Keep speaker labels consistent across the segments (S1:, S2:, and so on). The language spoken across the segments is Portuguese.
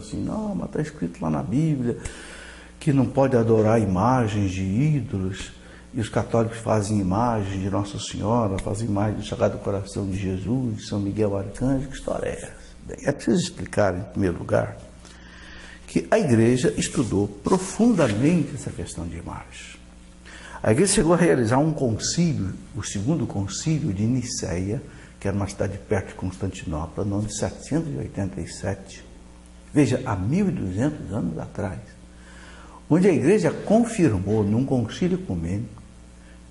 S1: assim, não, mas está escrito lá na Bíblia que não pode adorar imagens de ídolos. E os católicos fazem imagem de Nossa Senhora, fazem imagem do Sagrado Coração de Jesus, de São Miguel Arcanjo. Que história é essa? Bem, é preciso explicar, em primeiro lugar, que a igreja estudou profundamente essa questão de imagens. A igreja chegou a realizar um concílio, o segundo concílio de Niceia, que era uma cidade perto de Constantinopla, no ano de 787. Veja, há 1200 anos atrás, onde a igreja confirmou num concílio ecumênico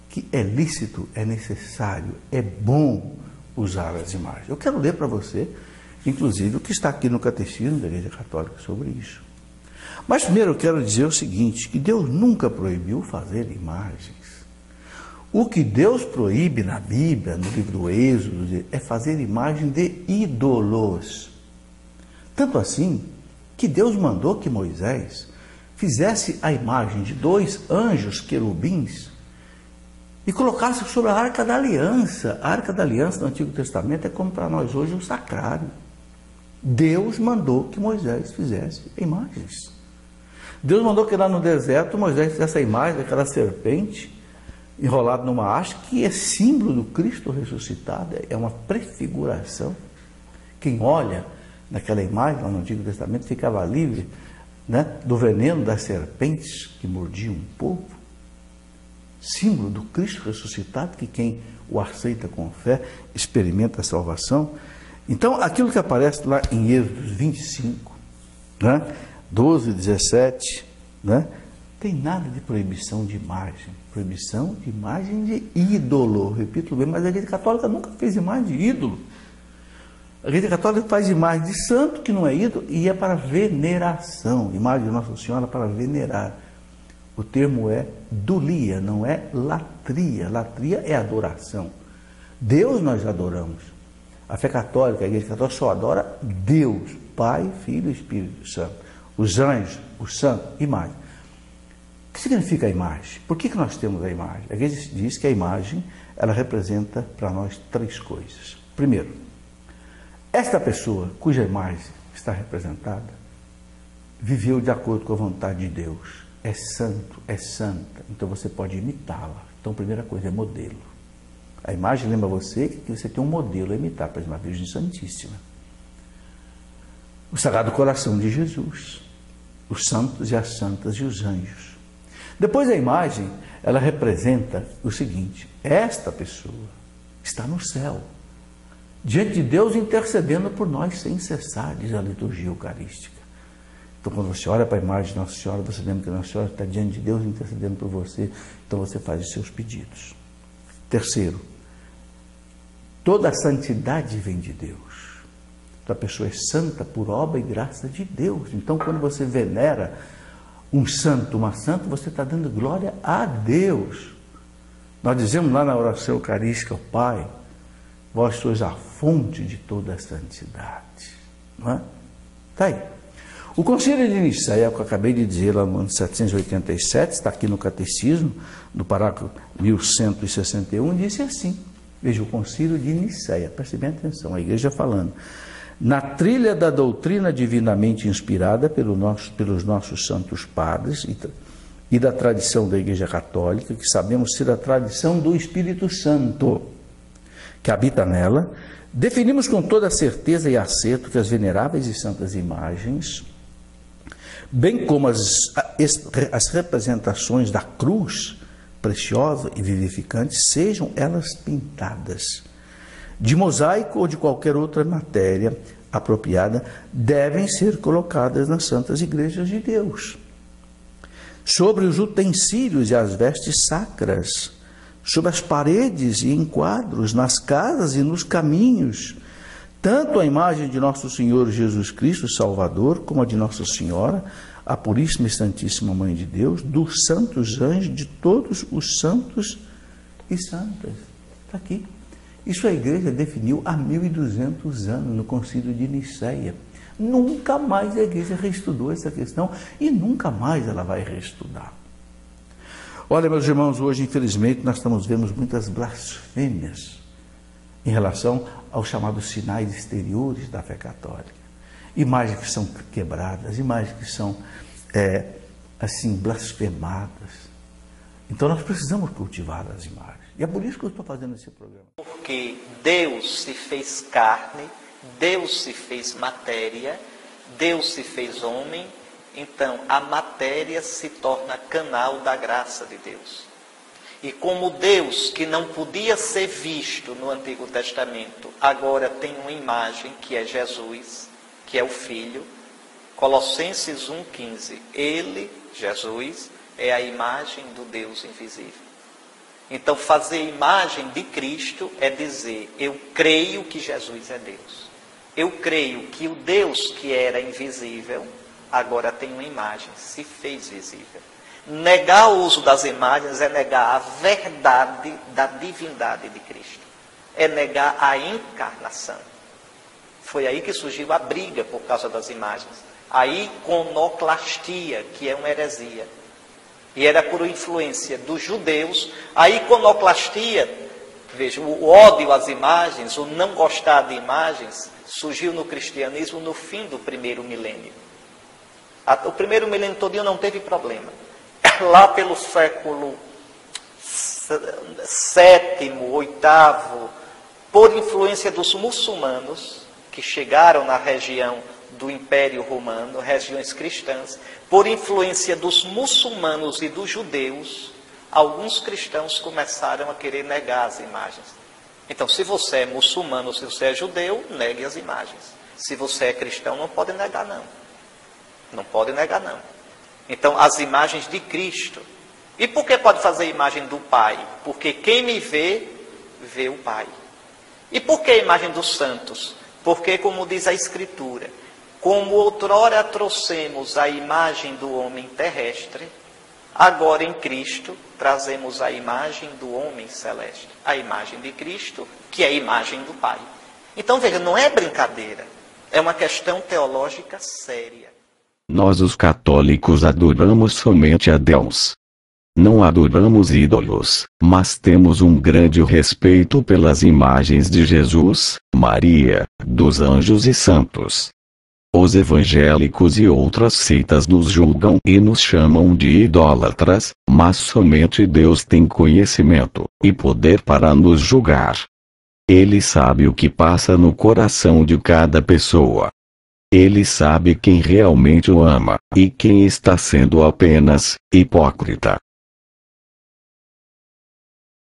S1: que é lícito, é necessário, é bom usar as imagens. Eu quero ler para você, inclusive, o que está aqui no Catecismo da Igreja Católica sobre isso. Mas primeiro eu quero dizer o seguinte: que Deus nunca proibiu fazer imagens. O que Deus proíbe na Bíblia, no livro do Êxodo, é fazer imagem de ídolos. Tanto assim que Deus mandou que Moisés fizesse a imagem de dois anjos querubins e colocasse sobre a arca da aliança. A arca da aliança no Antigo Testamento é como para nós hoje o sacrário. Deus mandou que Moisés fizesse imagens. Deus mandou que lá no deserto Moisés fizesse a imagem daquela serpente enrolada numa haste, que é símbolo do Cristo ressuscitado, é uma prefiguração. Quem olha naquela imagem, lá no Antigo Testamento, ficava livre né, do veneno das serpentes que mordiam o povo. Símbolo do Cristo ressuscitado, que quem o aceita com fé experimenta a salvação. Então, aquilo que aparece lá em Êxodo 25, né, 12, 17, né? Tem nada de proibição de imagem. Proibição de imagem de ídolo. Repito bem, mas a Igreja Católica nunca fez imagem de ídolo. A Igreja Católica faz imagem de santo, que não é ídolo, e é para veneração. Imagem de Nossa Senhora para venerar. O termo é dulia, não é latria. Latria é adoração. Deus nós adoramos. A fé católica, a Igreja Católica só adora Deus, Pai, Filho e Espírito Santo os anjos, o santo, imagem. O que significa a imagem? Por que, que nós temos a imagem? A igreja diz que a imagem ela representa para nós três coisas. Primeiro, esta pessoa cuja imagem está representada viveu de acordo com a vontade de Deus, é santo, é santa, então você pode imitá-la. Então, a primeira coisa é modelo. A imagem lembra você que você tem um modelo a imitar, por exemplo, a Virgem Santíssima. O Sagrado Coração de Jesus os santos e as santas e os anjos. Depois a imagem, ela representa o seguinte: esta pessoa está no céu, diante de Deus intercedendo por nós sem cessar, diz a liturgia eucarística. Então, quando você olha para a imagem de Nossa Senhora, você lembra que Nossa Senhora está diante de Deus intercedendo por você, então você faz os seus pedidos. Terceiro, toda a santidade vem de Deus a pessoa é santa por obra e graça de Deus. Então, quando você venera um santo, uma santa, você está dando glória a Deus. Nós dizemos lá na oração eucarística, o Pai, vós sois a fonte de toda a santidade. Não é? Está aí. O Conselho de Nicéia, que eu acabei de dizer lá no ano 787, está aqui no Catecismo, no parágrafo 1161, disse assim. Veja, o Concílio de Nicéia, preste bem atenção, a igreja falando na trilha da doutrina divinamente inspirada pelo nosso, pelos nossos santos padres e, e da tradição da Igreja Católica, que sabemos ser a tradição do Espírito Santo que habita nela, definimos com toda certeza e acerto que as veneráveis e santas imagens, bem como as, as representações da cruz preciosa e vivificante, sejam elas pintadas de mosaico ou de qualquer outra matéria apropriada, devem ser colocadas nas santas igrejas de Deus. Sobre os utensílios e as vestes sacras, sobre as paredes e enquadros, nas casas e nos caminhos, tanto a imagem de nosso Senhor Jesus Cristo, Salvador, como a de Nossa Senhora, a Puríssima e Santíssima Mãe de Deus, dos santos anjos, de todos os santos e santas. Está aqui. Isso a igreja definiu há 1200 anos no concílio de Nicéia. Nunca mais a igreja reestudou essa questão e nunca mais ela vai reestudar. Olha, meus irmãos, hoje, infelizmente, nós estamos vendo muitas blasfêmias em relação aos chamados sinais exteriores da fé católica. imagens que são quebradas, imagens que são é, assim blasfemadas. Então nós precisamos cultivar as imagens. E é por isso que eu estou fazendo esse programa.
S2: Porque Deus se fez carne, Deus se fez matéria, Deus se fez homem, então a matéria se torna canal da graça de Deus. E como Deus, que não podia ser visto no Antigo Testamento, agora tem uma imagem que é Jesus, que é o Filho. Colossenses 1,15. Ele, Jesus, é a imagem do Deus invisível. Então, fazer imagem de Cristo é dizer: eu creio que Jesus é Deus. Eu creio que o Deus que era invisível, agora tem uma imagem, se fez visível. Negar o uso das imagens é negar a verdade da divindade de Cristo. É negar a encarnação. Foi aí que surgiu a briga por causa das imagens. A iconoclastia, que é uma heresia. E era por influência dos judeus. A iconoclastia, veja, o ódio às imagens, o não gostar de imagens, surgiu no cristianismo no fim do primeiro milênio. O primeiro milênio todinho não teve problema lá pelo século sétimo, oitavo, por influência dos muçulmanos que chegaram na região do Império Romano, regiões cristãs, por influência dos muçulmanos e dos judeus, alguns cristãos começaram a querer negar as imagens. Então, se você é muçulmano, se você é judeu, negue as imagens. Se você é cristão, não pode negar, não. Não pode negar, não. Então, as imagens de Cristo. E por que pode fazer imagem do Pai? Porque quem me vê, vê o Pai. E por que a imagem dos santos? Porque, como diz a Escritura, como outrora trouxemos a imagem do homem terrestre, agora em Cristo trazemos a imagem do homem celeste. A imagem de Cristo, que é a imagem do Pai. Então, veja, não é brincadeira. É uma questão teológica séria.
S3: Nós os católicos adoramos somente a Deus. Não adoramos ídolos, mas temos um grande respeito pelas imagens de Jesus, Maria, dos anjos e santos. Os evangélicos e outras seitas nos julgam e nos chamam de idólatras, mas somente Deus tem conhecimento e poder para nos julgar. Ele sabe o que passa no coração de cada pessoa. Ele sabe quem realmente o ama, e quem está sendo apenas hipócrita.